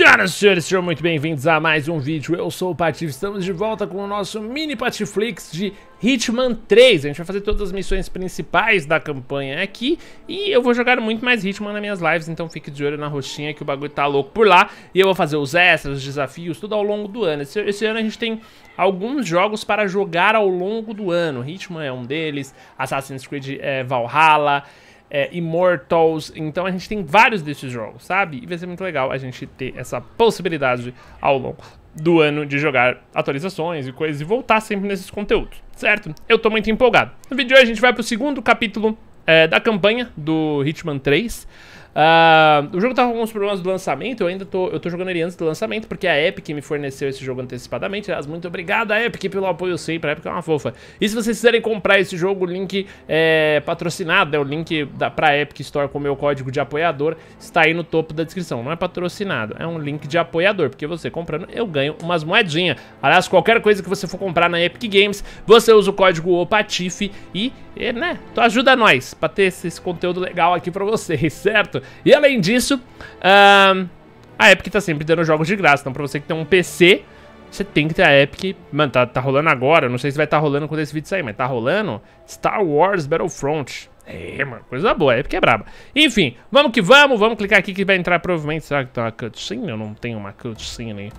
Senhoras e senhores, sejam muito bem-vindos a mais um vídeo. Eu sou o Patife, estamos de volta com o nosso mini Patiflix de Hitman 3. A gente vai fazer todas as missões principais da campanha aqui e eu vou jogar muito mais Hitman nas minhas lives, então fique de olho na roxinha que o bagulho tá louco por lá. E eu vou fazer os extras, os desafios, tudo ao longo do ano. Esse, esse ano a gente tem alguns jogos para jogar ao longo do ano. Hitman é um deles, Assassin's Creed é, Valhalla é, Immortals. Então a gente tem vários desses jogos, sabe? E vai ser muito legal a gente ter essa possibilidade ao longo do ano de jogar atualizações e coisas e voltar sempre nesses conteúdos, certo? Eu tô muito empolgado. No vídeo de hoje a gente vai pro segundo capítulo é, da campanha do Hitman 3. Uh, o jogo tava com alguns problemas do lançamento, eu ainda tô, eu tô jogando ele antes do lançamento, porque a Epic me forneceu esse jogo antecipadamente. Aliás, muito obrigado a Epic pelo apoio sempre, a Epic é uma fofa. E se vocês quiserem comprar esse jogo, o link é patrocinado, é o link da, pra Epic Store com o meu código de apoiador, está aí no topo da descrição. Não é patrocinado, é um link de apoiador, porque você comprando, eu ganho umas moedinhas. Aliás, qualquer coisa que você for comprar na Epic Games, você usa o código OPATIFE e, e né, tu ajuda nós pra ter esse, esse conteúdo legal aqui pra vocês, certo? E além disso, uh, a Epic tá sempre dando jogos de graça. Então pra você que tem um PC, você tem que ter a Epic. Mano, tá, tá rolando agora. Não sei se vai estar tá rolando quando esse vídeo sair, mas tá rolando Star Wars Battlefront. É, mano, coisa boa, a Epic é braba. Enfim, vamos que vamos, vamos clicar aqui que vai entrar provavelmente. Será que tem uma cutscene? Eu não tenho uma cutscene.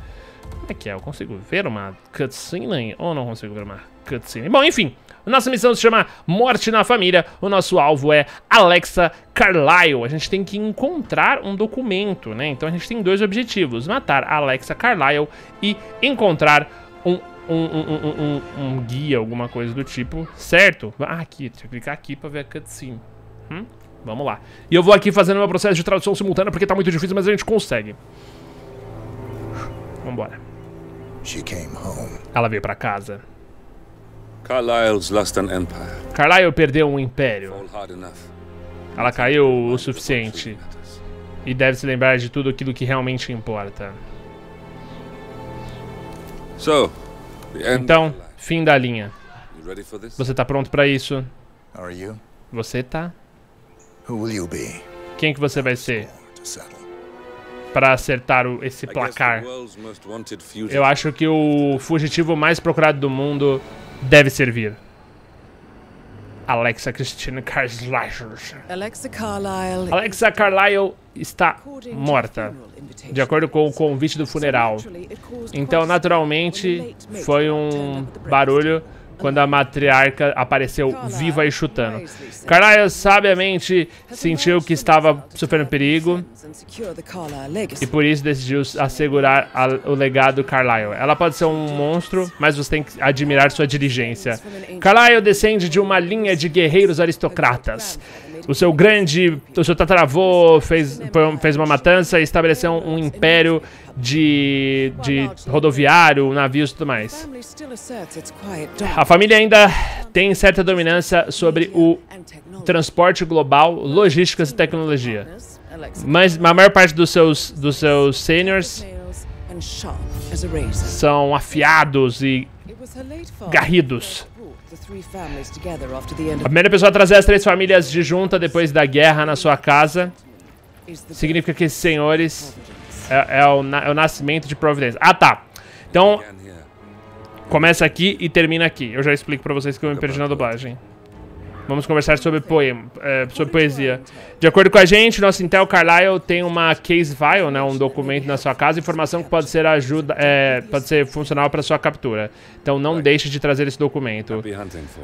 Como é que é? Eu consigo ver uma cutscene ou não consigo ver uma cutscene? Bom, enfim, nossa missão se chama Morte na Família. O nosso alvo é Alexa Carlyle. A gente tem que encontrar um documento, né? Então a gente tem dois objetivos: matar Alexa Carlyle e encontrar um um, um, um, um, guia, alguma coisa do tipo, certo? Ah, aqui, deixa eu clicar aqui pra ver a cutscene. Hum? Vamos lá. E eu vou aqui fazendo meu processo de tradução simultânea porque tá muito difícil, mas a gente consegue. Vambora. Ela veio pra casa. Carlyle's lost an empire. Carlyle perdeu um império. Ela caiu o suficiente. E deve se lembrar de tudo aquilo que realmente importa. Então, fim da linha. Você tá pronto para isso? Você tá? Quem que você vai ser? Para acertar esse placar. Eu acho que o fugitivo mais procurado do mundo deve servir. Alexa Christina Carlyle. Alexa Carlyle. Alexa Carlyle está morta, de acordo com o convite do funeral. Então, naturalmente, foi um barulho quando a matriarca apareceu viva e chutando. Carlyle sabiamente sentiu que estava sofrendo perigo e por isso decidiu assegurar a, o legado Carlyle. Ela pode ser um monstro, mas você tem que admirar sua diligência. Carlyle descende de uma linha de guerreiros aristocratas. O seu grande, o seu tataravô fez, fez uma matança e estabeleceu um império de, de rodoviário, navios e tudo mais. A família ainda tem certa dominância sobre o transporte global, logísticas e tecnologia. Mas a maior parte dos seus, dos seus seniors são afiados e garridos. A primeira pessoa a trazer as três famílias de junta depois da guerra na sua casa significa que esses senhores é, é, o, é o nascimento de Providência. Ah, tá. Então, começa aqui e termina aqui. Eu já explico pra vocês que eu me perdi na dublagem. Vamos conversar sobre poema, é, sobre poesia. De acordo com a gente, nosso Intel Carlyle tem uma case file, né, um documento na sua casa, informação que pode ser ajuda, é, pode ser funcional para sua captura. Então não deixe de trazer esse documento.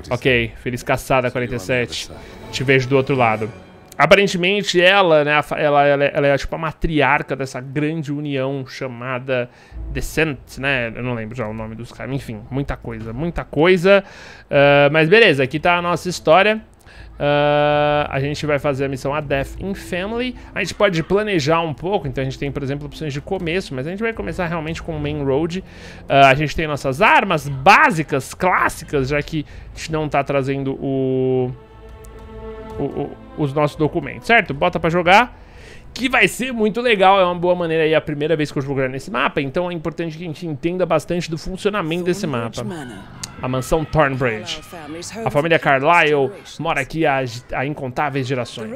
Ok, feliz caçada 47. Te vejo do outro lado. Aparentemente ela, né, ela, ela, ela, é tipo a matriarca dessa grande união chamada Descent, né? Eu não lembro já o nome dos caras. Enfim, muita coisa, muita coisa. Uh, mas beleza, aqui tá a nossa história. Uh, a gente vai fazer a missão A Death in Family. A gente pode planejar um pouco, então a gente tem, por exemplo, opções de começo, mas a gente vai começar realmente com o Main Road. Uh, a gente tem nossas armas básicas, clássicas, já que a gente não tá trazendo o, os nossos documentos, certo? Bota pra jogar. que vai ser muito legal. É uma boa maneira aí, a primeira vez que eu jogar nesse mapa, então é importante que a gente entenda bastante do funcionamento desse mapa. A mansão Thornbridge. A família Carlyle mora aqui há, há incontáveis gerações.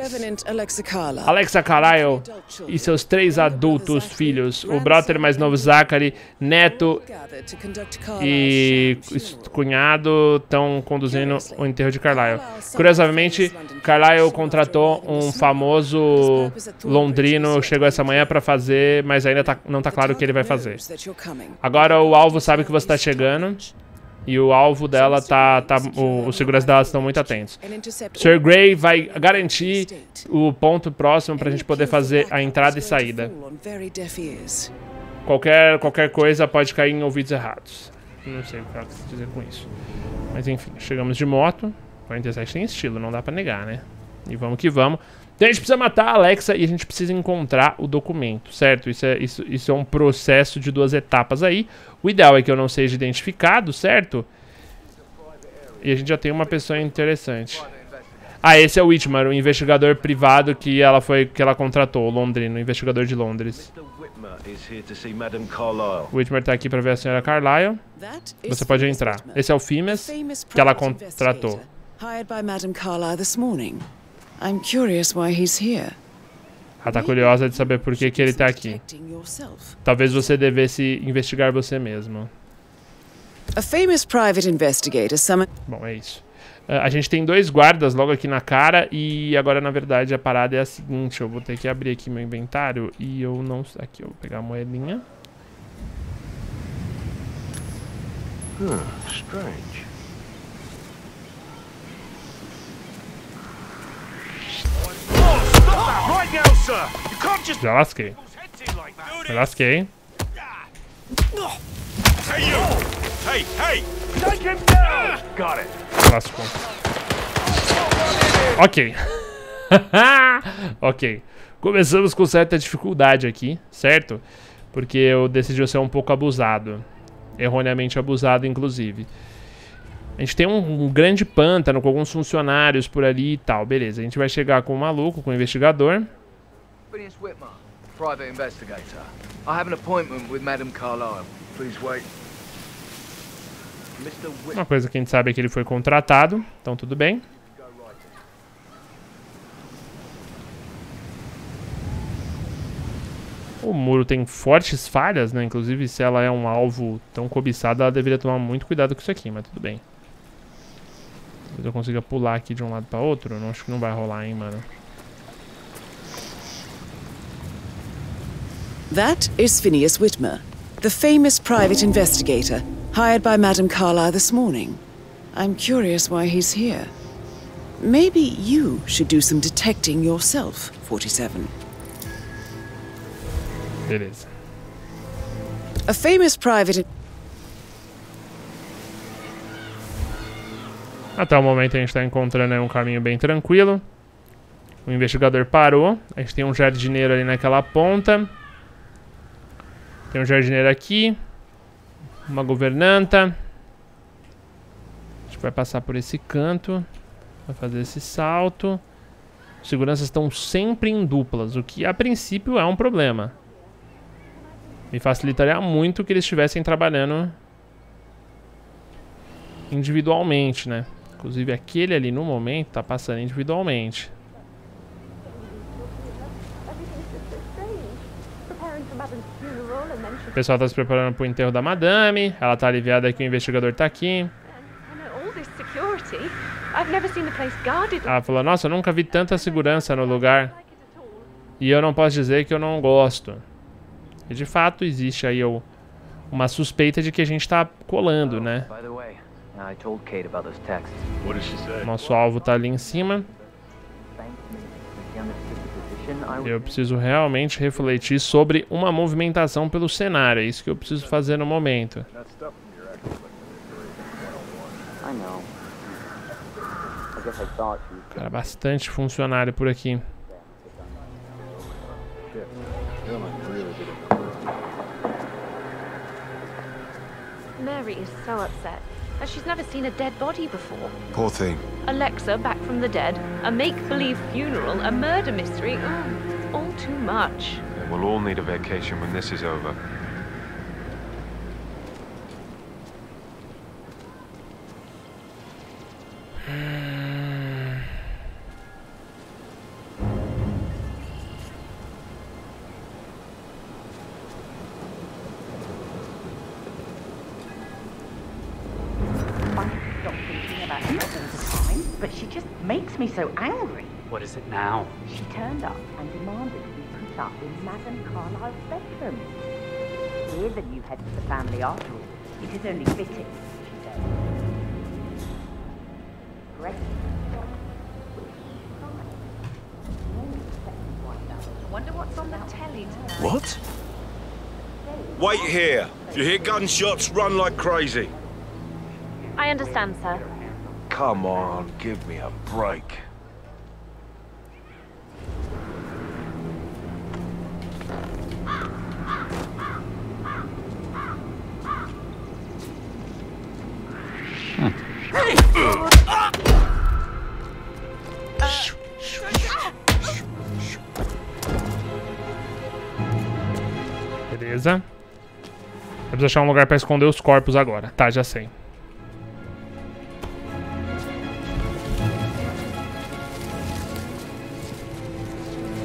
Alexa Carlyle e seus três adultos filhos, o brother mais novo Zachary, neto e cunhado estão conduzindo o enterro de Carlyle. Curiosamente, Carlyle contratou um famoso londrino, chegou essa manhã para fazer, mas ainda tá, não está claro o que ele vai fazer. Agora o alvo sabe que você está chegando. E o alvo dela tá. tá o, os seguranças dela estão muito atentos. Sir Grey vai garantir o ponto próximo pra gente poder fazer a entrada e saída. Qualquer, qualquer coisa pode cair em ouvidos errados. Não sei o que eu quis dizer com isso. Mas enfim, chegamos de moto. 47 tem estilo, não dá pra negar, né? E vamos que vamos. Então a gente precisa matar a Alexa e a gente precisa encontrar o documento, certo? Isso é, isso, isso é um processo de duas etapas aí. O ideal é que eu não seja identificado, certo? E a gente já tem uma pessoa interessante. Ah, esse é o Whitmer, o investigador privado que ela foi que ela contratou, o londrino, o investigador de Londres. O Whitmer tá aqui para ver a senhora Carlyle. Você pode entrar. Esse é o Fimes que ela contratou. Hired by Madame Carlyle this morning. I'm curious why he's here. Ela tá curiosa de saber por que, que ele tá aqui. Talvez você devesse investigar você mesmo. A famous private investigator Bom, é isso. Uh, a gente tem dois guardas logo aqui na cara e agora, na verdade, a parada é a seguinte. Eu vou ter que abrir aqui meu inventário e eu não... Aqui, eu vou pegar a moedinha. Hmm, strange. Já lasquei. Já lasquei. Lascou. Ok. ok. Começamos com certa dificuldade aqui, certo? Porque eu decidi ser um pouco abusado. Erroneamente abusado, inclusive. A gente tem um, um, grande pântano com alguns funcionários por ali e tal. Beleza, a gente vai chegar com o maluco, com o investigador. Whitmer, private investigator. I have an appointment with Madame Carlyle. Please wait. Uma coisa que a gente sabe é que ele foi contratado, então tudo bem. O muro tem fortes falhas, né? Inclusive, se ela é um alvo tão cobiçado, ela deveria tomar muito cuidado com isso aqui, mas tudo bem. Talvez eu consiga pular aqui de um lado para outro. Não acho que não vai rolar, hein, mano. That is Phineas Whitmer, the famous private investigator hired by Madame Carlyle this morning. I'm curious why he's here. Maybe you should do some detecting yourself, 47. It is. A famous private... Até o momento a gente está encontrando um caminho bem tranquilo. O investigador parou. A gente tem um jardineiro ali naquela ponta. Tem um jardineiro aqui. Uma governanta. A gente vai passar por esse canto. Vai fazer esse salto. Seguranças estão sempre em duplas, o que a princípio é um problema. Me facilitaria muito que eles estivessem trabalhando individualmente, né? Inclusive aquele ali no momento tá passando individualmente. O pessoal tá se preparando pro enterro da madame. Ela tá aliviada que o investigador tá aqui. Ela falou, nossa, eu nunca vi tanta segurança no lugar. E eu não posso dizer que eu não gosto. E de fato existe aí uma suspeita de que a gente tá colando, né? Nosso alvo tá ali em cima. Eu preciso realmente refletir sobre uma movimentação pelo cenário. É isso que eu preciso fazer no momento. Cara, bastante funcionário por aqui. Mary is so upset. As she's never seen a dead body before. Poor thing. Alexa back from the dead, a make-believe funeral, a murder mystery. Oh. all too much. We'll all need a vacation when this is over. So angry. What is it now? She turned up and demanded we put up in Madame Carlyle's bedroom. We're the new head of the family after all. It is only fitting, she said. Great. Wonder what's on the telly tonight. What? Wait here. If you hear gunshots, run like crazy. I understand, sir. Come on, give me a break. Achar um lugar pra esconder os corpos agora. Tá, já sei.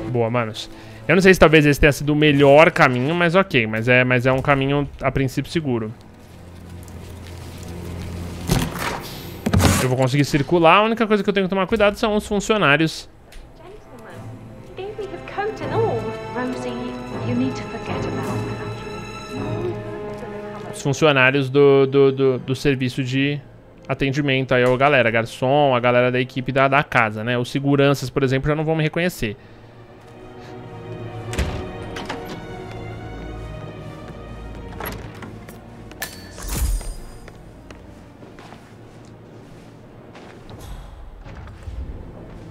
Boa, manos. Eu não sei se talvez esse tenha sido o melhor caminho, mas ok. Mas é, mas é um caminho, a princípio, seguro. Eu vou conseguir circular. A única coisa que eu tenho que tomar cuidado são os funcionários. Os funcionários do, do, do, do serviço de atendimento. Aí, a galera, garçom, a galera da equipe da, da casa, né? Os seguranças, por exemplo, já não vão me reconhecer.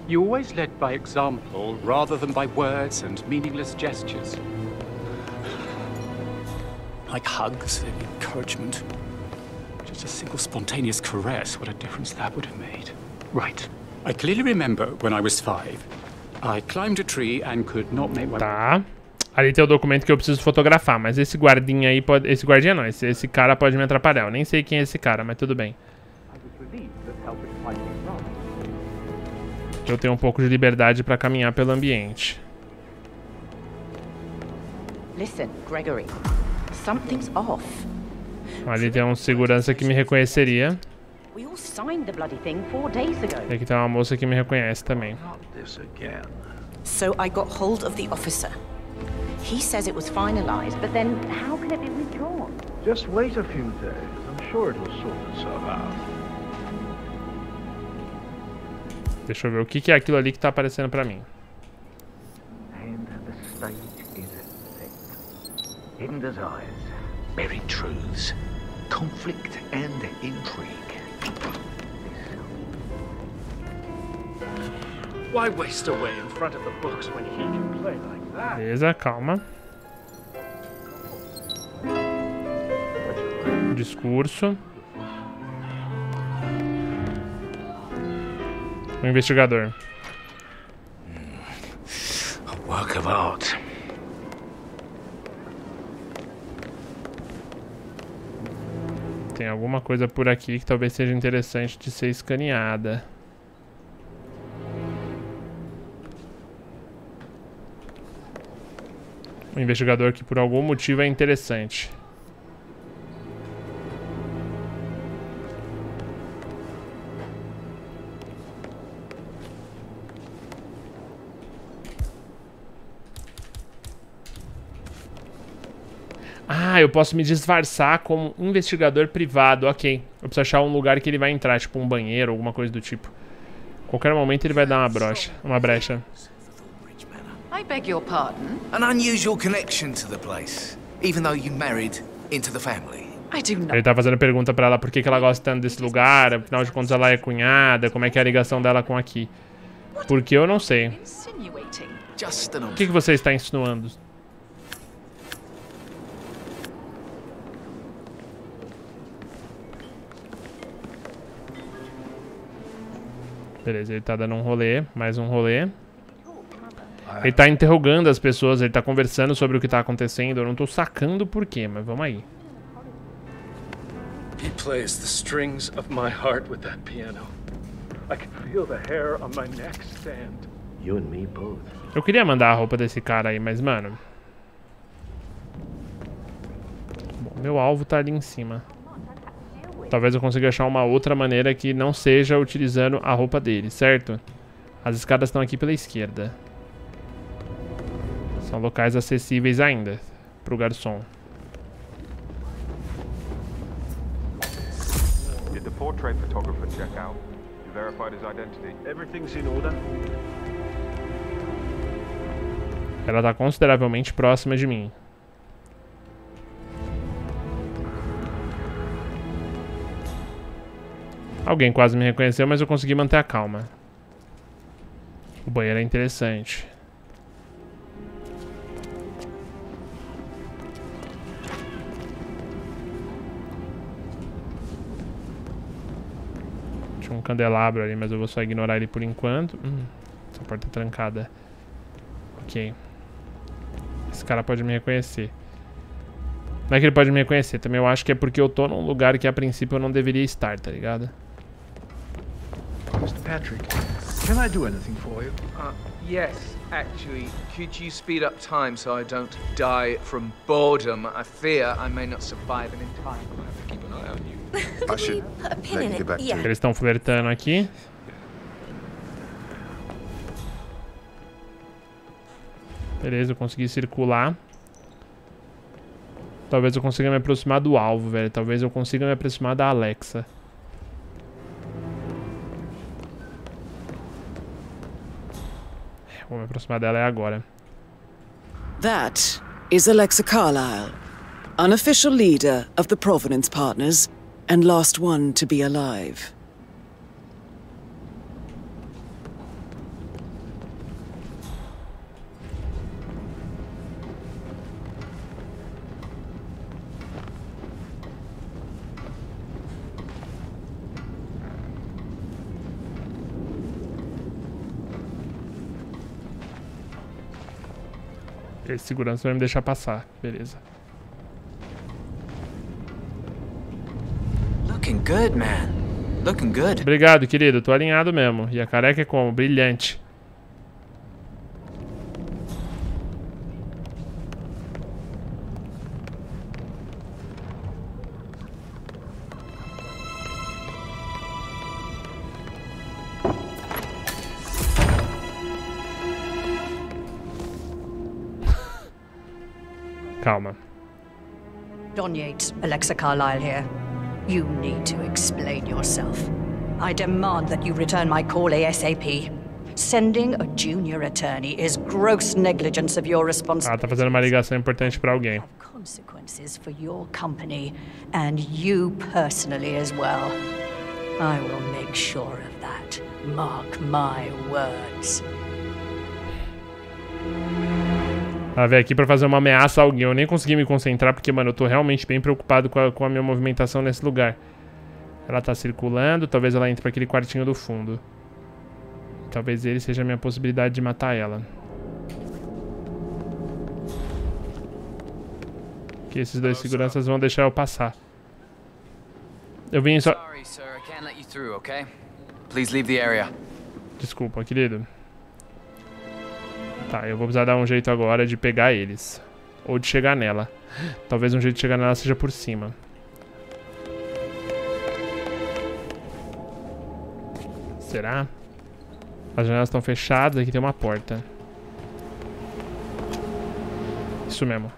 You always led by example rather than by words and meaningless gestures. Like hugs and encouragement. Just a single spontaneous caress, what a difference that would have made. Right. I clearly remember when I was five. I climbed a tree and could not make my Tá. Ali tem o documento que eu preciso fotografar, mas esse guardinha aí pode. Esse guardinha não, esse, esse cara pode me atrapalhar. Eu nem sei quem é esse cara, mas tudo bem. Eu tenho um pouco de liberdade pra caminhar pelo ambiente. Listen, Gregory. Something's off. Ali tem um segurança que me reconheceria. E aqui tem uma moça que me reconhece também. So I got hold of the officer. He says it was finalized, but then how can it be withdrawn? Just wait a few days. I'm sure it will sort itself out. Deixa eu ver o que, que é aquilo ali que tá aparecendo pra mim. Hidden desires, buried truths, conflict and intrigue. Why waste away in front of the books when he can play like that? Is that? Beleza, calma. Discurso. O investigador. A work of art. Tem alguma coisa por aqui que talvez seja interessante de ser escaneada. O investigador que por algum motivo é interessante. Eu posso me disfarçar como investigador privado. Ok. Eu preciso achar um lugar que ele vai entrar, tipo um banheiro, alguma coisa do tipo. Qualquer momento ele vai dar uma brocha, uma brecha. I beg your pardon? An unusual connection to the place, even though you married into the family. Ele tá fazendo pergunta pra ela por que, que ela gosta tanto desse lugar, afinal de contas ela é cunhada, como é que é a ligação dela com aqui. Porque eu não sei. O que, que você está insinuando? Beleza, ele tá dando um rolê, mais um rolê. Ele tá interrogando as pessoas, ele tá conversando sobre o que tá acontecendo. Eu não tô sacando o porquê, mas vamos aí. He plays the strings of my heart with that piano. I can feel the hair on my neck stand. You and me both. Eu queria mandar a roupa desse cara aí, mas, mano... Bom, meu alvo tá ali em cima. Talvez eu consiga achar uma outra maneira que não seja utilizando a roupa dele, certo? As escadas estão aqui pela esquerda. São locais acessíveis ainda pro garçom. Did the portrait photographer check out? You verified his identity? Everything's in order. Ela tá consideravelmente próxima de mim. Alguém quase me reconheceu, mas eu consegui manter a calma. O banheiro é interessante. Tinha um candelabro ali, mas eu vou só ignorar ele por enquanto. Hum, essa porta é trancada. Ok. Esse cara pode me reconhecer. Não é que ele pode me reconhecer, também eu acho que é porque eu tô num lugar que a princípio eu não deveria estar, tá ligado? Mr. Patrick, can I do anything for you? Uh, yes, actually. Could you speed up time so I don't die from boredom? I fear I may not survive an entire. To keep an eye on you. I should let you get back to it. Eles estão flertando aqui. Beleza, eu consegui circular. Talvez eu consiga me aproximar do alvo, velho. Talvez eu consiga me aproximar da Alexa. Vou me aproximar dela agora. That is Alexa Carlyle, unofficial leader of the Provenance Partners and last one to be alive. Esse segurança vai me deixar passar. Beleza. Looking good, man. Looking good. Obrigado, querido. Tô alinhado mesmo. E a careca é como? Brilhante. Calma. Don Yates, Alexa Carlyle here. You need to explain yourself. I demand that you return my call ASAP. Sending a junior attorney is gross negligence of your Ah, responsibility. tá fazendo uma ligação importante pra alguém. Consequences for your company and you personally as well. I will make sure of that. Mark my words. Ela veio aqui pra fazer uma ameaça a alguém. Eu nem consegui me concentrar porque, mano, eu tô realmente bem preocupado com a, com a minha movimentação nesse lugar. Ela tá circulando, talvez ela entre pra aquele quartinho do fundo. Talvez ele seja a minha possibilidade de matar ela. Que esses dois seguranças vão deixar eu passar. Eu vim só... Sorry, sir. Tá, eu vou precisar dar um jeito agora de pegar eles. Ou de chegar nela. Talvez um jeito de chegar nela seja por cima. Será? As janelas estão fechadas, aqui tem uma porta. Isso mesmo.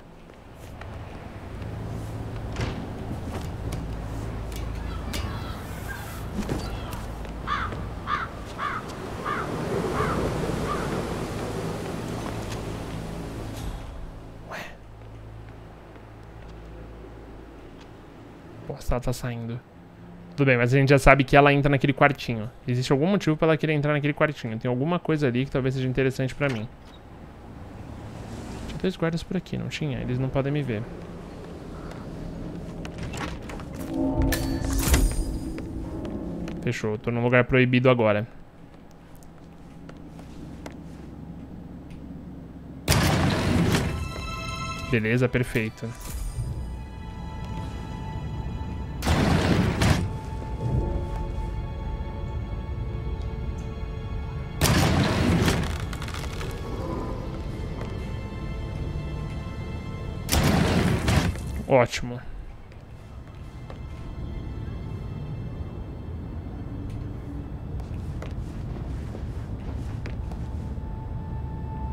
Nossa, ela tá saindo. Tudo bem, mas a gente já sabe que ela entra naquele quartinho. Existe algum motivo pra ela querer entrar naquele quartinho. Tem alguma coisa ali que talvez seja interessante pra mim. Tinha dois guardas por aqui, não tinha? Eles não podem me ver. Fechou, tô num lugar proibido agora. Beleza, perfeito. Ótimo.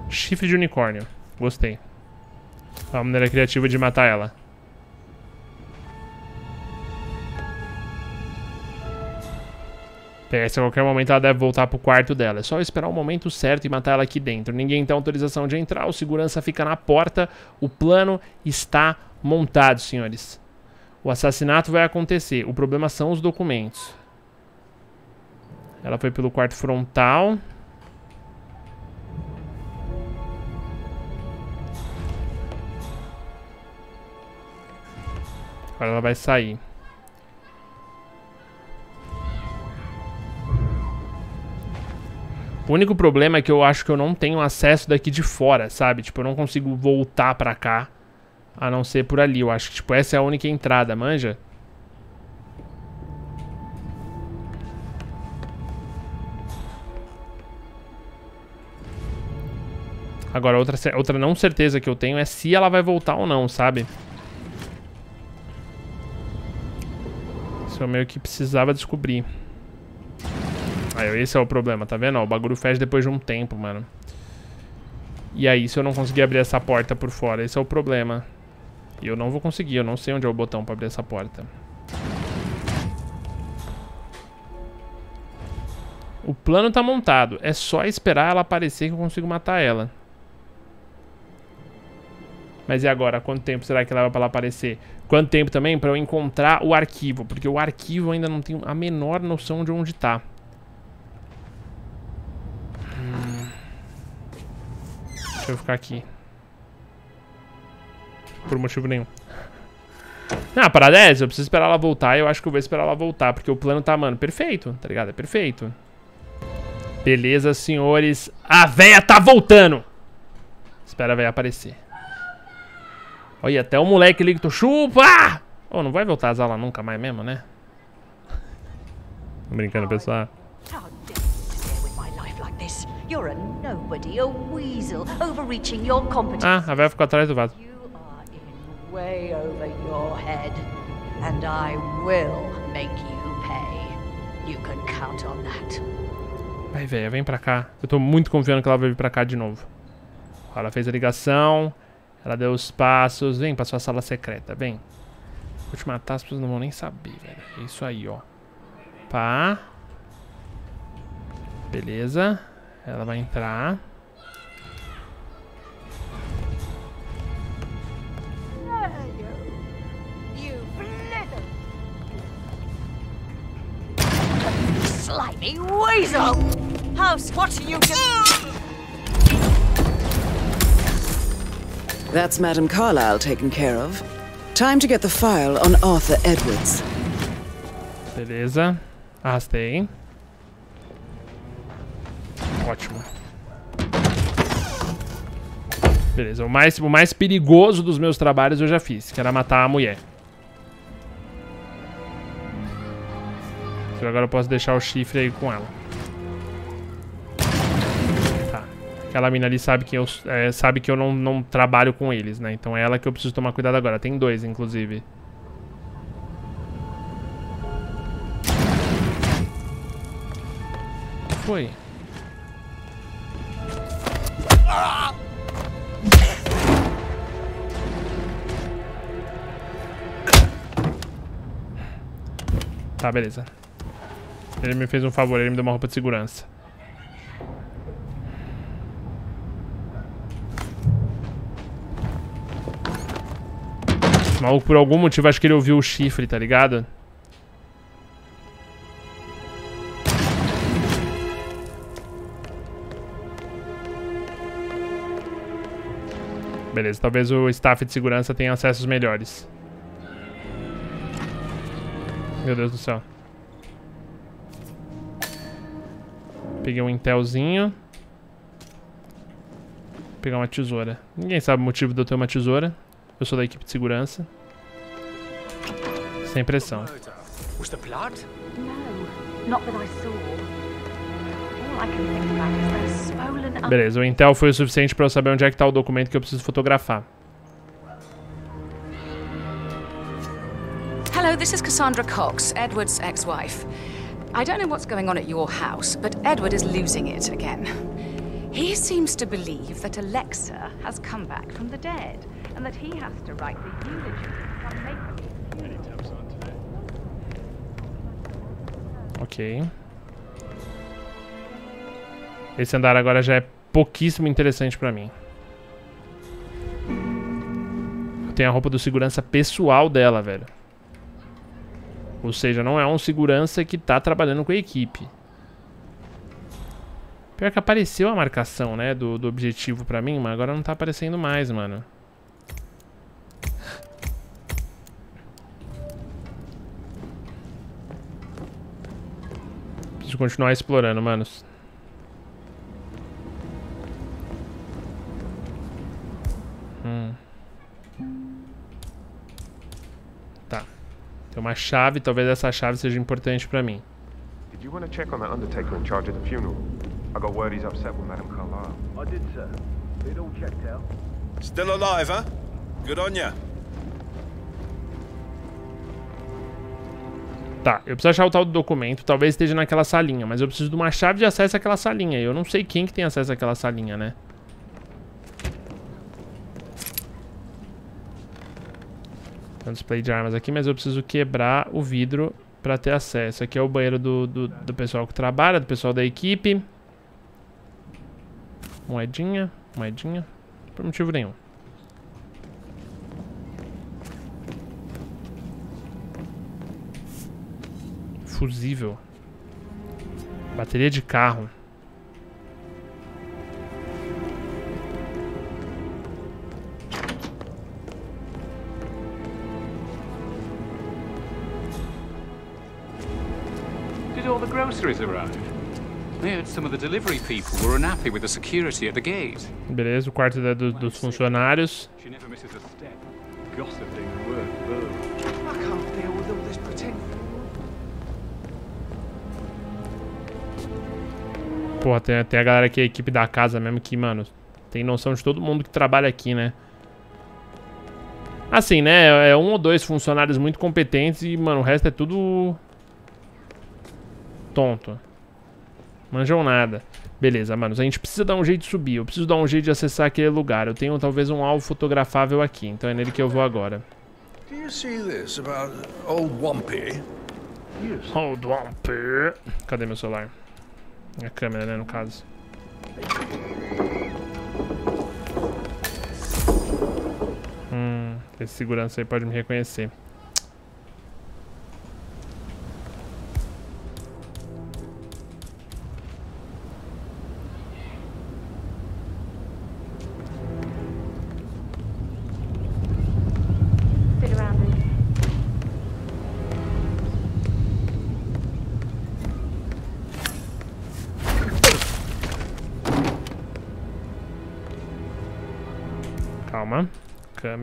Chifre de unicórnio. Gostei. Uma maneira criativa de matar ela. PS, a qualquer momento ela deve voltar pro quarto dela. É só esperar o momento certo e matar ela aqui dentro. Ninguém tem autorização de entrar, o segurança fica na porta. O plano está montado, senhores. O assassinato vai acontecer. O problema são os documentos. Ela foi pelo quarto frontal. Agora ela vai sair. O único problema é que eu acho que eu não tenho acesso daqui de fora, sabe? Tipo, eu não consigo voltar pra cá. A não ser por ali. Eu acho que, tipo, essa é a única entrada, manja? Agora, outra, outra não certeza que eu tenho é se ela vai voltar ou não, sabe? Isso eu meio que precisava descobrir. Aí, esse é o problema, tá vendo? o bagulho fecha depois de um tempo, mano. E aí, se eu não conseguir abrir essa porta por fora, esse é o problema. E eu não vou conseguir, eu não sei onde é o botão pra abrir essa porta. O plano tá montado. É só esperar ela aparecer que eu consigo matar ela. Mas e agora? Quanto tempo será que leva pra ela aparecer? Quanto tempo também pra eu encontrar o arquivo? Porque o arquivo ainda não tenho a menor noção de onde tá. Hum. Deixa eu ficar aqui por motivo nenhum. Não, a parada é essa, eu preciso esperar ela voltar e eu acho que eu vou esperar ela voltar, porque o plano tá, mano, perfeito, tá ligado? É perfeito. Beleza, senhores. A véia tá voltando! Espera a véia aparecer. Olha, até o moleque ali que tu chupa! Oh, não vai voltar a Zala nunca mais mesmo, né? Tô brincando, pessoal. Ah, a véia ficou atrás do vaso way over your head. And I will make you pay. You can count on that. Vai, velho, vem pra cá. Eu tô muito confiando que ela vai vir pra cá de novo. Ela fez a ligação. Ela deu os passos. Vem pra sua sala secreta, vem. Vou te matar, as pessoas não vão nem saber, velho. É isso aí, ó. Pá. Beleza. Ela vai entrar. Slimy weasel! House, what are you doing? That's Madame Carlyle taken care of. Time to get the file on Arthur Edwards. Beleza. Arrastei. Ótimo. Beleza, o mais, o mais perigoso dos meus trabalhos eu já fiz, que era matar a mulher. Agora eu posso deixar o chifre aí com ela. Tá. Aquela mina ali sabe que eu, é, sabe que eu não, não trabalho com eles, né? Então é ela que eu preciso tomar cuidado agora. Tem dois, inclusive. Foi. Tá, beleza. Ele me fez um favor, ele me deu uma roupa de segurança. Maluco, por algum motivo, acho que ele ouviu o chifre, tá ligado? Beleza, talvez o staff de segurança tenha acessos melhores. Meu Deus do céu. Peguei um intelzinho. Vou pegar uma tesoura. Ninguém sabe o motivo de eu ter uma tesoura. Eu sou da equipe de segurança. Sem pressão. Was the blood? No, not that I saw. Beleza, o Intel foi o suficiente pra eu saber onde é que tá o documento que eu preciso fotografar. Hello, this is Cassandra Cox, Edward's ex-wife. I don't know what's going on at your house, but Edward is losing it again. He seems to believe that Alexa has come back from the dead, and that he has to write the eulogy for some make Ok. Esse andar agora já é pouquíssimo interessante pra mim. Tem a roupa do segurança pessoal dela, velho. Ou seja, não é um segurança que tá trabalhando com a equipe. Pior que apareceu a marcação, né, do, do objetivo pra mim, mas agora não tá aparecendo mais, mano. Preciso continuar explorando, manos. Uma chave, talvez essa chave seja importante pra mim. Did you want to check on that undertaker in charge of the funeral? I got word he's upset with Madame Carlyle. I did, sir. It all checked out. Still alive, huh? Good on ya. Tá, eu preciso achar o tal do documento, talvez esteja naquela salinha, mas eu preciso de uma chave de acesso àquela salinha. Eu não sei quem que tem acesso àquela salinha, né? Tem um display de armas aqui, mas eu preciso quebrar o vidro pra ter acesso. Aqui é o banheiro do, do, do pessoal que trabalha, do pessoal da equipe. Moedinha, moedinha. Por motivo nenhum. Fusível. Bateria de carro. Groceries arrive? I heard some of the delivery people were unhappy with the security at the gate. Beleza, o quarto da- do- dos funcionários. She never misses a step. Gossiping word verb. I can't deal with all this pretend. Porra, tem, tem a galera aqui, a equipe da casa mesmo que, mano, tem noção de todo mundo que trabalha aqui, né? Assim, né? É um ou dois funcionários muito competentes e, mano, o resto é tudo. Tonto. Manjam nada. Beleza, mano. A gente precisa dar um jeito de subir. Eu preciso dar um jeito de acessar aquele lugar. Eu tenho talvez um alvo fotografável aqui. Então é nele que eu vou agora. Do you see this about old Wampy? Hold on, pê. Cadê meu celular? A câmera, né, no caso. Hum, esse segurança aí pode me reconhecer.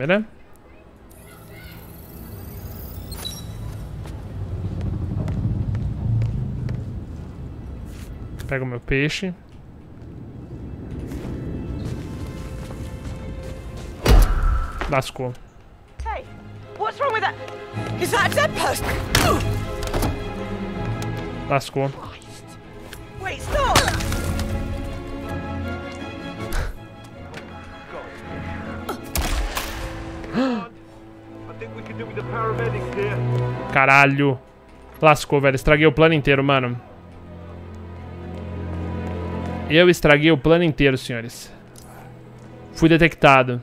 Câmera. Pega o meu peixe. Lascou. Hey, what's wrong with that? Is that a dead person? Lascou. Caralho. Lascou, velho. Estraguei o plano inteiro, mano. Eu estraguei o plano inteiro, senhores. Fui detectado.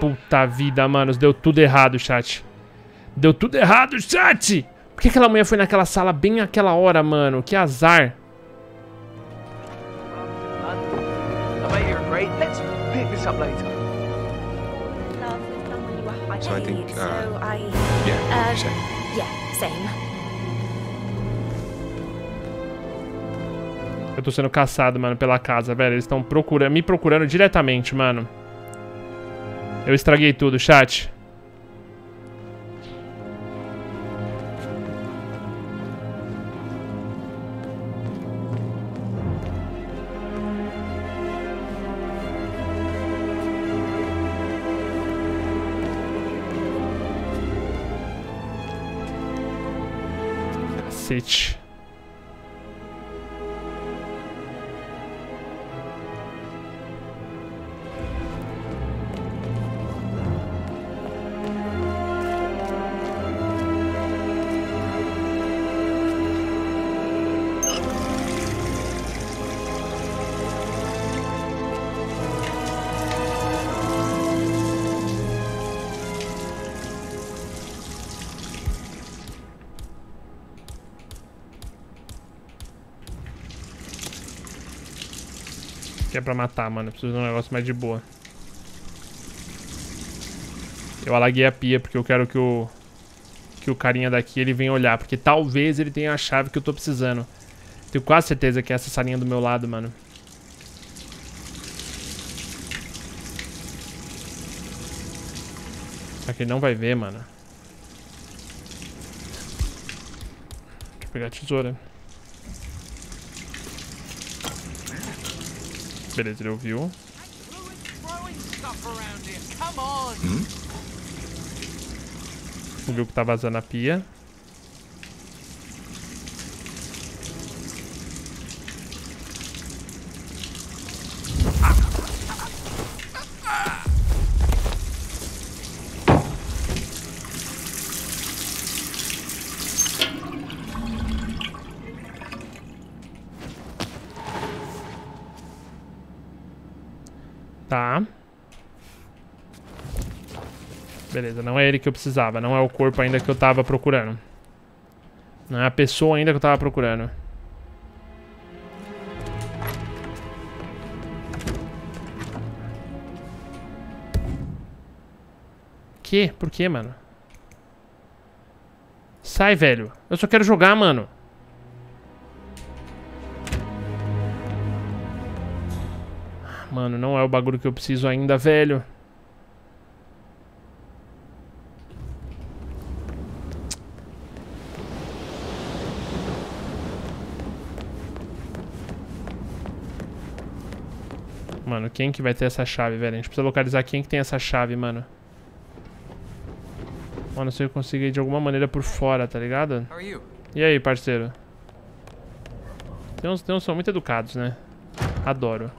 Puta vida, manos. Deu tudo errado, chat. Deu tudo errado, chat! Por que aquela mulher foi naquela sala bem naquela hora, mano? Que azar. So I think, uh, so I. yeah, Uh, same. yeah, same. Eu tô sendo caçado, mano, pela casa, velho. Eles estão procurando, me procurando diretamente, mano. Eu estraguei tudo, chat. Que é pra matar, mano. Eu preciso de um negócio mais de boa. Eu alaguei a pia porque eu quero que o... Que o carinha daqui, ele venha olhar. Porque talvez ele tenha a chave que eu tô precisando. Tenho quase certeza que é essa salinha do meu lado, mano. Só que ele não vai ver, mano. Deixa eu pegar a tesoura. Beleza, ele ouviu. Hum? Viu que tá vazando a pia. Tá. Beleza, não é ele que eu precisava. Não é o corpo ainda que eu tava procurando. Não é a pessoa ainda que eu tava procurando. Que? Por que, mano? Sai, velho. Eu só quero jogar, mano. Mano, não é o bagulho que eu preciso ainda, velho. Quem que vai ter essa chave, velho? A gente precisa localizar quem que tem essa chave, mano. Mano, se eu conseguir de alguma maneira por fora, tá ligado? E aí, parceiro? Tem uns, tem uns são muito educados, né? Adoro.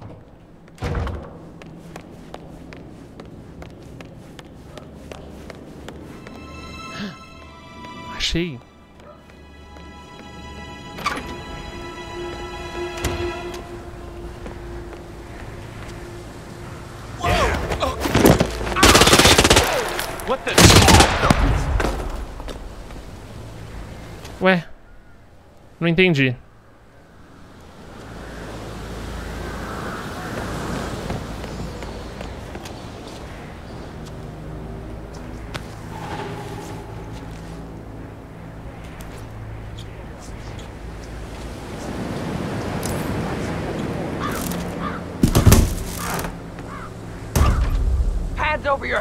Achei. Não entendi.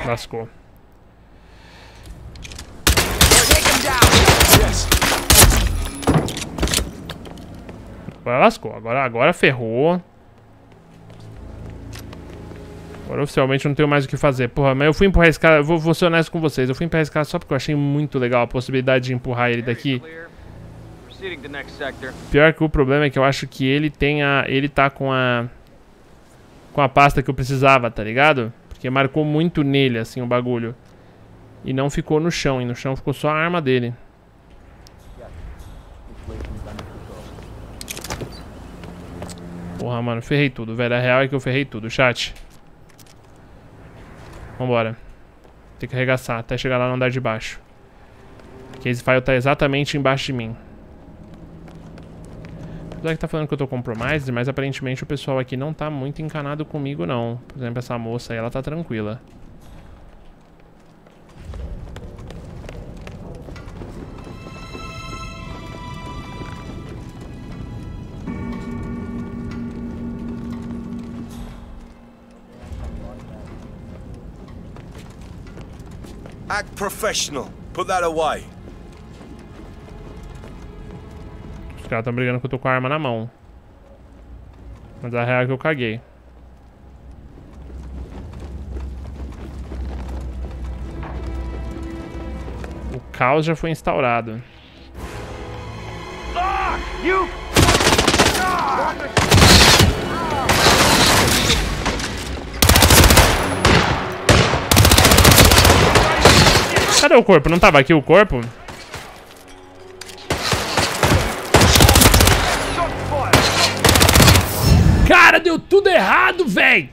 Lascou. Take him down. Yes. Agora lascou. Agora, agora ferrou. Agora oficialmente não tenho mais o que fazer. Porra, mas eu fui empurrar esse cara. Vou, vou ser honesto com vocês. Eu fui empurrar esse cara só porque eu achei muito legal a possibilidade de empurrar ele daqui. Pior que o problema é que eu acho que ele tem a. Ele tá com a. Com a pasta que eu precisava, tá ligado? Porque marcou muito nele, assim, o bagulho. E não ficou no chão. E no chão ficou só a arma dele. Porra, mano, ferrei tudo, velho. A real é que eu ferrei tudo, chat. Vambora. Tem que arregaçar até chegar lá no andar de baixo. Case file tá exatamente embaixo de mim. Apesar que tá falando que eu tô compromised, mas aparentemente o pessoal aqui não tá muito encanado comigo, não. Por exemplo, essa moça aí, ela tá tranquila. Act professional. Put that away. Os caras estão brigando que eu tô com a arma na mão. Mas a real é que eu caguei. O caos já foi instaurado. Ah! You! Cadê o corpo? Não tava aqui o corpo? Cara, deu tudo errado, véi!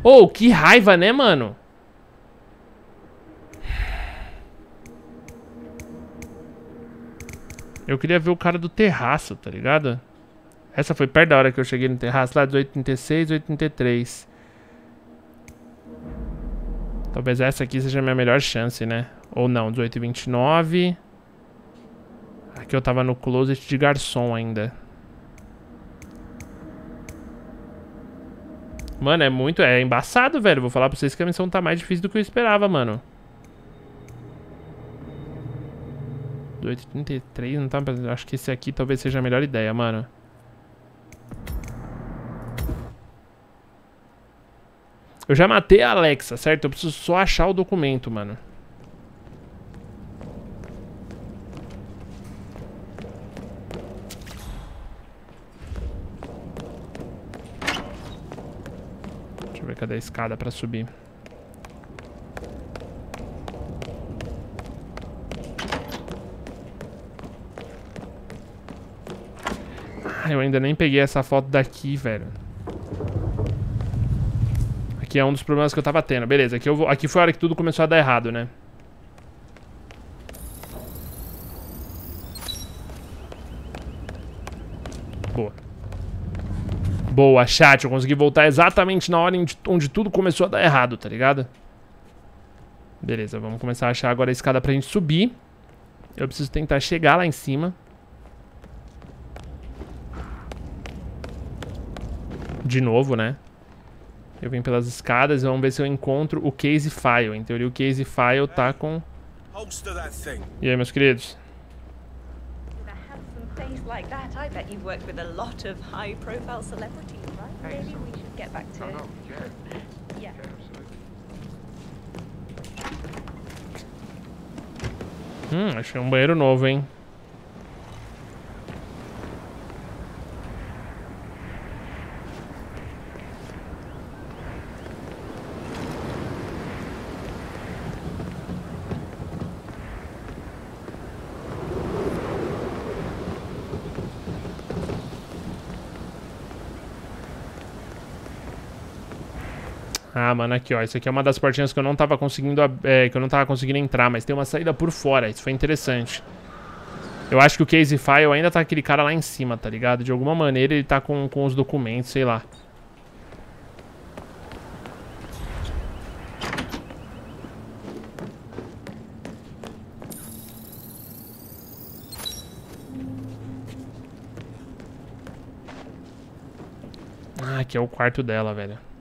Oh, que raiva, né, mano? Eu queria ver o cara do terraço, tá ligado? Essa foi perto da hora que eu cheguei no terraço, lá 1836, 833. Talvez essa aqui seja a minha melhor chance, né? Ou não, 1829. Aqui eu tava no closet de garçom ainda. Mano, é muito... É embaçado, velho. Vou falar pra vocês que a missão tá mais difícil do que eu esperava, mano. 833, não tá... Acho que esse aqui talvez seja a melhor ideia, mano. Eu já matei a Alexa, certo? Eu preciso só achar o documento, mano. Deixa eu ver cadê a escada pra subir. Ah, eu ainda nem peguei essa foto daqui, velho. Aqui é um dos problemas que eu tava tendo. Beleza, aqui, eu vou, aqui foi a hora que tudo começou a dar errado, né? Boa. Boa, chat. Eu consegui voltar exatamente na hora onde tudo começou a dar errado, tá ligado? Beleza, vamos começar a achar agora a escada pra gente subir. Eu preciso tentar chegar lá em cima. De novo, né? Eu venho pelas escadas e vamos ver se eu encontro o case file. Em teoria, o case file tá com... E aí, meus queridos? face like that, I bet you've worked with a lot of high-profile celebrities, right? Maybe we should get back to it. Yeah. Hum, achei um banheiro novo, hein? Mano, aqui, ó. Isso aqui é uma das portinhas que eu não tava conseguindo, é, que eu não tava conseguindo entrar, mas tem uma saída por fora. Isso foi interessante. Eu acho que o case file ainda tá aquele cara lá em cima, tá ligado? De alguma maneira ele tá com, com os documentos, sei lá. Ah, aqui é o quarto dela, velho.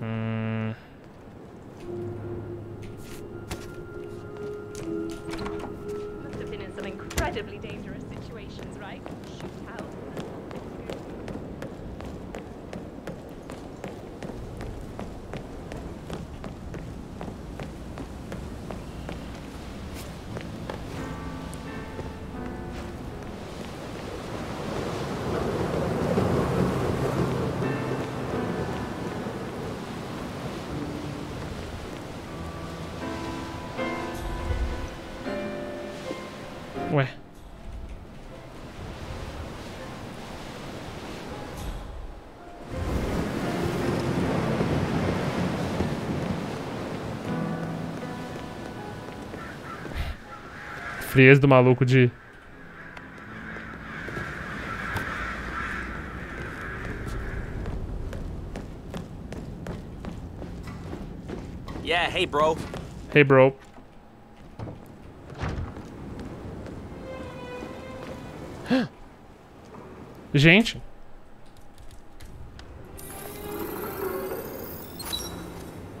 Hum. Must have been in some incredibly dangerous Frieza do maluco de... Yeah, hey, bro. Hey, bro. Gente.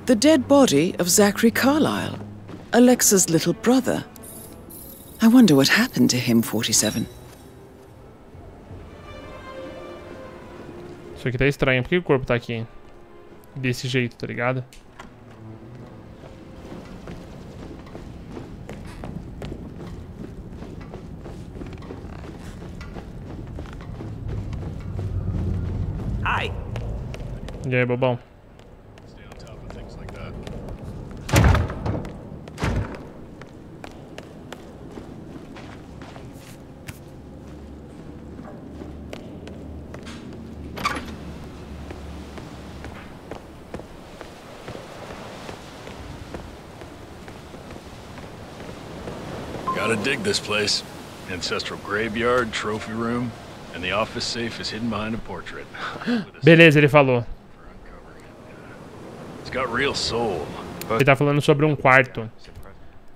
The dead body of Zachary Carlyle, Alexa's little brother. I wonder what happened to him, 47. Isso aqui tá estranho. Por que o corpo tá aqui? Desse jeito, tá ligado? Hi. E aí, bobão? Dig this place. Ancestral graveyard, trophy room, and the office safe is hidden behind a portrait. Beleza, ele falou. It's got real soul. Ele tá falando sobre um quarto.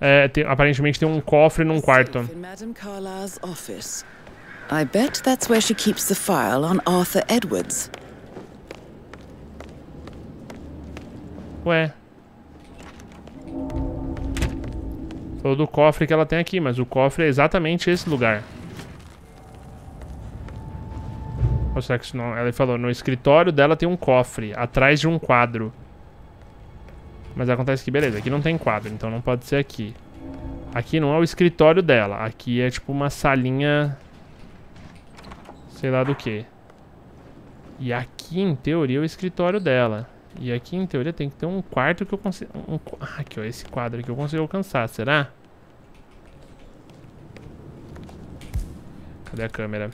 É, tem- aparentemente tem um cofre num quarto. In Madame Carlyle's office. I bet that's where she keeps the file on Arthur Edwards. Ué. Falou do cofre que ela tem aqui, mas o cofre é exatamente esse lugar. Ou será que isso não... Ela falou, no escritório dela tem um cofre, atrás de um quadro. Mas acontece que, beleza, aqui não tem quadro, então não pode ser aqui. Aqui não é o escritório dela, aqui é tipo uma salinha... Sei lá do que. E aqui, em teoria, é o escritório dela. E aqui, em teoria, tem que ter um quarto que eu consigo... Um... Ah, aqui, ó, esse quadro aqui eu consigo alcançar, será? Cadê a câmera?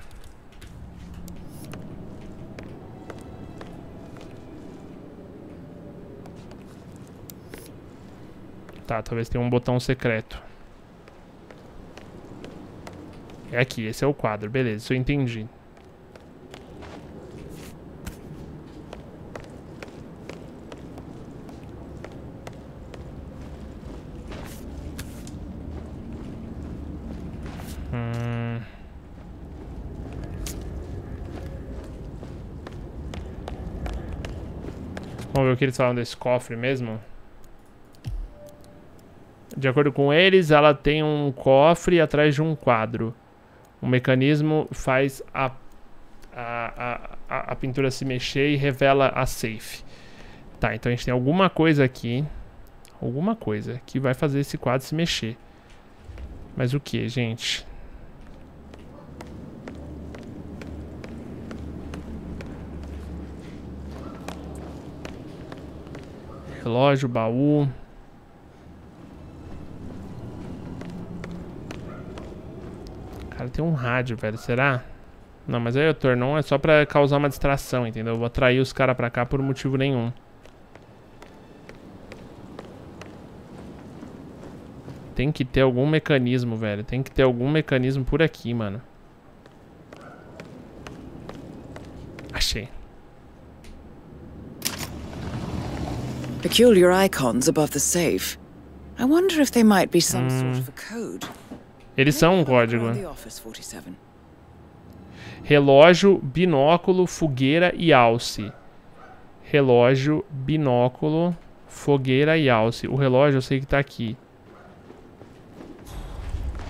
Tá, talvez tenha um botão secreto. É aqui, esse é o quadro. Beleza, isso eu entendi. Que eles falam desse cofre mesmo. De acordo com eles, ela tem um cofre atrás de um quadro. O mecanismo faz a, a, a, a pintura se mexer e revela a safe. Tá, então a gente tem alguma coisa aqui. Alguma coisa que vai fazer esse quadro se mexer. Mas o que, gente? Relógio, baú. Cara, tem um rádio, velho. Será? Não, mas aí o tornão é só pra causar uma distração, entendeu? Eu vou atrair os caras pra cá por motivo nenhum. Tem que ter algum mecanismo, velho. Tem que ter algum mecanismo por aqui, mano. Achei. Peculiar icons above the safe. I wonder if they might be some sort of a code. Eles são um código. Around the office, 47. Relógio, binóculo, fogueira e alce. Relógio, binóculo, fogueira e alce. O relógio eu sei que tá aqui.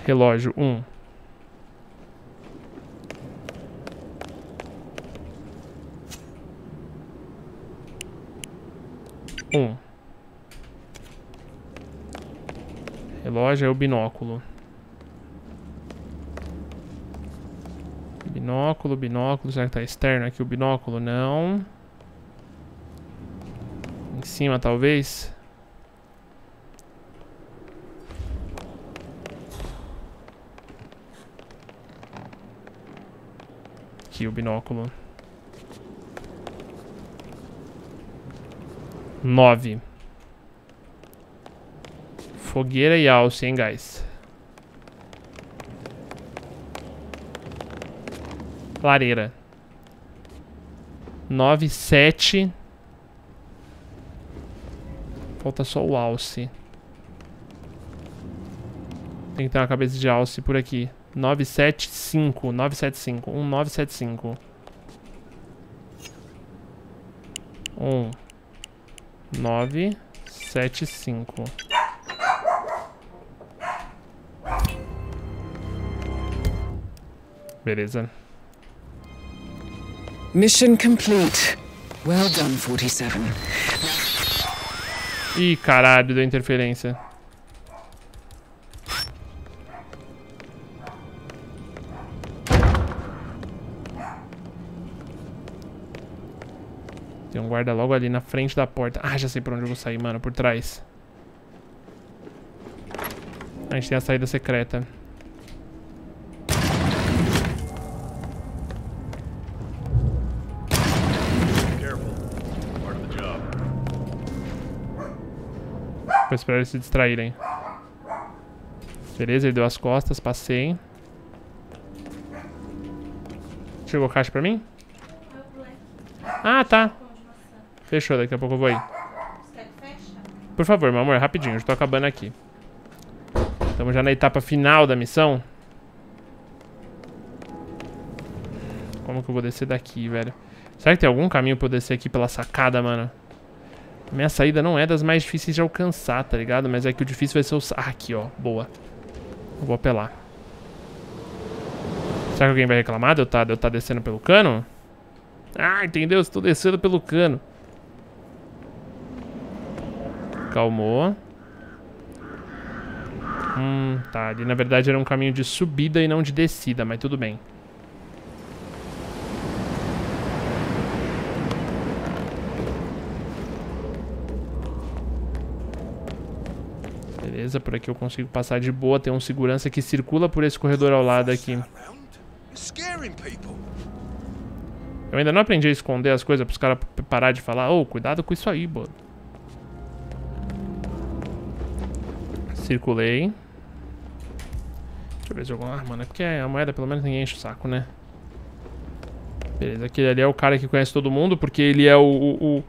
Relógio 1. Um. Um. Relógio é o binóculo. Binóculo, binóculo. Será que tá externo aqui o binóculo? Não. Em cima, talvez. Aqui o binóculo. Nove. Fogueira e alce, hein, guys? Lareira. Nove, sete. Falta só o alce. Tem que ter uma cabeça de alce por aqui. 975. 975. 1975. 1. 9. Sete, cinco. Beleza. Mission complete. Well done, 47. Ih, caralho, deu interferência. Guarda logo ali na frente da porta. Ah, já sei por onde eu vou sair, mano. Por trás. A gente tem a saída secreta. Vou esperar eles se distraírem. Beleza, ele deu as costas, passei. Chegou caixa pra mim? Ah, tá. Fechou, daqui a pouco eu vou aí. Por favor, meu amor, rapidinho, eu já tô acabando aqui. Estamos já na etapa final da missão. Como que eu vou descer daqui, velho? Será que tem algum caminho pra eu descer aqui pela sacada, mano? Minha saída não é das mais difíceis de alcançar, tá ligado? Mas é que o difícil vai ser o... Ah, aqui, ó. Boa. Eu vou apelar. Será que alguém vai reclamar de eu estar tá, tá descendo pelo cano? Ah, entendeu? Estou descendo pelo cano. Calmou. Hum, tá. Ali na verdade era um caminho de subida e não de descida, mas tudo bem. Beleza, por aqui eu consigo passar de boa. Tem um segurança que circula por esse corredor ao lado aqui. Eu ainda não aprendi a esconder as coisas para os caras parar de falar. Ô, oh, cuidado com isso aí, mano. Circulei. Deixa eu ver se eu... Ah, mano, é porque a moeda pelo menos ninguém enche o saco, né? Beleza, aquele ali é o cara que conhece todo mundo, porque ele é o, o,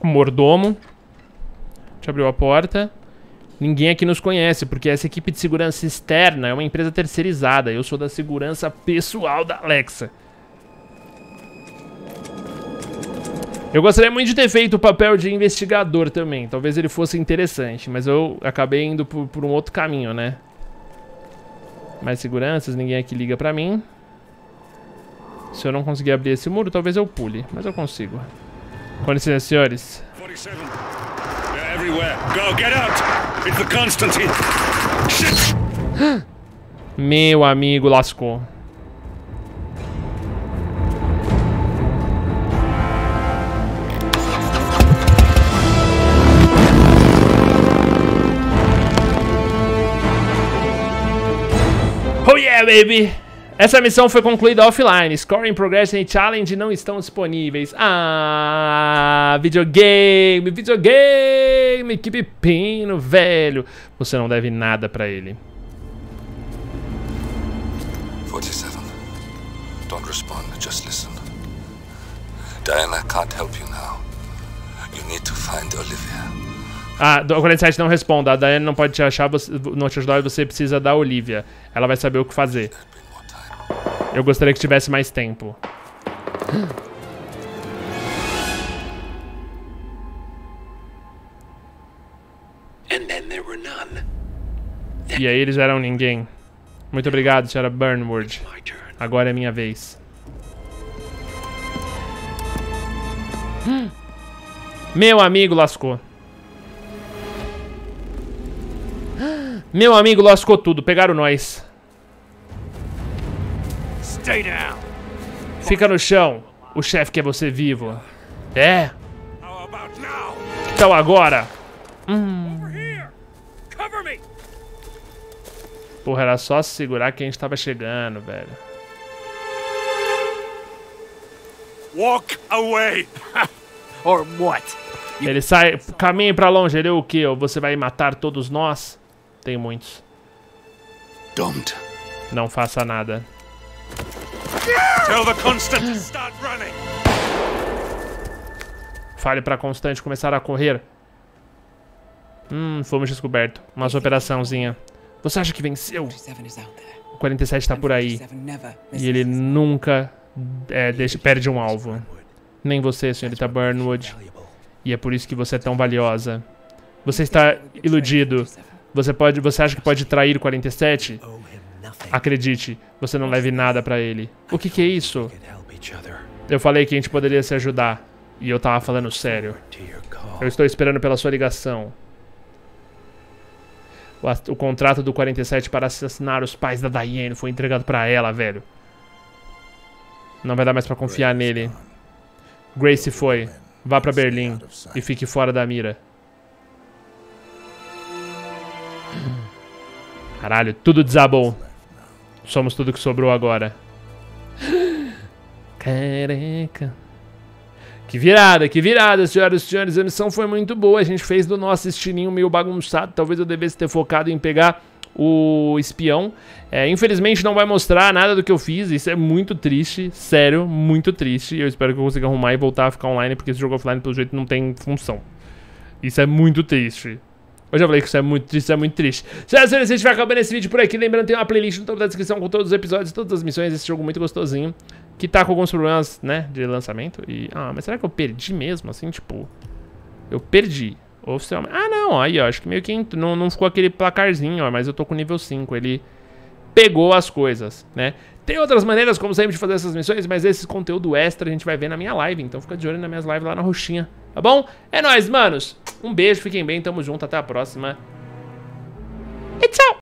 o mordomo. A gente abriu a porta. Ninguém aqui nos conhece, porque essa equipe de segurança externa é uma empresa terceirizada. Eu sou da segurança pessoal da Alexa. Eu gostaria muito de ter feito o papel de investigador também. Talvez ele fosse interessante, mas eu acabei indo por, por um outro caminho, né? Mais seguranças, ninguém aqui liga pra mim. Se eu não conseguir abrir esse muro, talvez eu pule. Mas eu consigo. Com licença, senhores. 47. They're everywhere. Go, get out! It's the Constantine. Shit. Meu amigo lascou. Baby! Essa missão foi concluída offline. Scoring Progression e Challenge não estão disponíveis. Ah, videogame, videogame, que pepino, velho. Você não deve nada pra ele. 47. Don't respond, just listen. Diana can't help you now. You need to find Olivia. Ah, 47 não responda. A Diana não pode te achar, não te ajudar e você precisa da Olivia. Ela vai saber o que fazer. Eu gostaria que tivesse mais tempo. E aí eles eram ninguém. Muito obrigado, senhora Burnwood. Agora é minha vez. Meu amigo lascou. Meu amigo lascou tudo. Pegaram nós. Fica no chão. O chefe quer você vivo. É? Então agora. Hum. Porra, era só segurar que a gente tava chegando, velho. Walk away. Or what? Ele sai, caminhe pra longe. Ele é o que? Você vai matar todos nós? Tem muitos. Don't. Não faça nada. Tell the Constant to start running. Fale pra Constante começar a correr. Hum, fomos descoberto. Uma operaçãozinha. Você acha que venceu? O 47 tá por aí. E ele nunca é, deixa, perde um alvo. Nem você, senhorita Burnwood. E é por isso que você é tão valiosa. Você está iludido. Você pode, você acha que pode trair o 47? Acredite, você não leve nada pra ele. O que que é isso? Eu falei que a gente poderia se ajudar. E eu tava falando sério. Eu estou esperando pela sua ligação. O, o contrato do 47 para assassinar os pais da Diane foi entregado pra ela, velho. Não vai dar mais pra confiar nele. Grace foi. Vá pra Berlim e fique fora da mira. Caralho, tudo desabou. Somos tudo que sobrou agora. Careca. Que virada, que virada, senhoras e senhores. A missão foi muito boa. A gente fez do nosso estilinho meio bagunçado. Talvez eu devesse ter focado em pegar o espião. É, infelizmente não vai mostrar nada do que eu fiz. Isso é muito triste. Sério, muito triste. Eu espero que eu consiga arrumar e voltar a ficar online. Porque esse jogo offline, pelo jeito, não tem função. Isso é muito triste. Eu já falei que isso é muito triste, isso é muito triste. Senhoras e senhores, a gente vai acabando esse vídeo por aqui. Lembrando, tem uma playlist no topo da descrição com todos os episódios, todas as missões. Esse jogo muito gostosinho. Que tá com alguns problemas, né, de lançamento. E, ah, mas será que eu perdi mesmo, assim, tipo... Eu perdi, oficialmente. Ah, não, aí, ó, acho que meio que não, não ficou aquele placarzinho, ó, mas eu tô com nível 5, ele pegou as coisas, né. Tem outras maneiras, como sempre, de fazer essas missões, mas esse conteúdo extra a gente vai ver na minha live, então fica de olho nas minhas lives lá na roxinha, tá bom? É nóis, manos! Um beijo, fiquem bem, tamo junto, até a próxima. E tchau!